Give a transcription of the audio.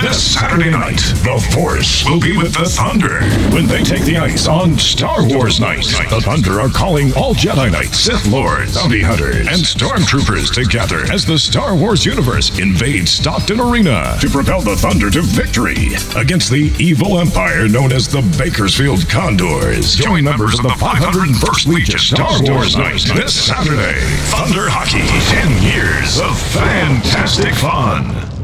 This Saturday night, the Force will be with the Thunder when they take the ice on Star Wars Night. The Thunder are calling all Jedi Knights, Sith Lords, Bounty Hunters, and Stormtroopers together as the Star Wars universe invades Stockton Arena to propel the Thunder to victory against the evil empire known as the Bakersfield Condors. Join members of the 501st Legion Star Wars Night this Saturday. Thunder Hockey, 10 years of fantastic fun.